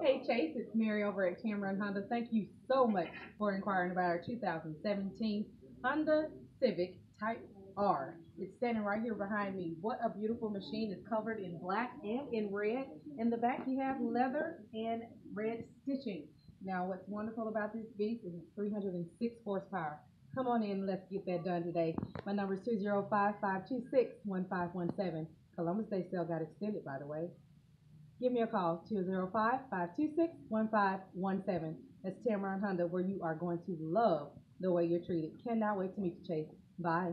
Hey Chase, it's Mary over at Tameron Honda. Thank you so much for inquiring about our 2017 Honda Civic Type R. It's standing right here behind me. What a beautiful machine. It's covered in black and in red. In the back you have leather and red stitching. Now what's wonderful about this beast is it's 306 horsepower. Come on in, let's get that done today. My number is 205-526-1517. Columbus Day sale got extended by the way. Give me a call, 205-526-1517. That's Tameron Honda, where you are going to love the way you're treated. Cannot wait to meet you, Chase. Bye.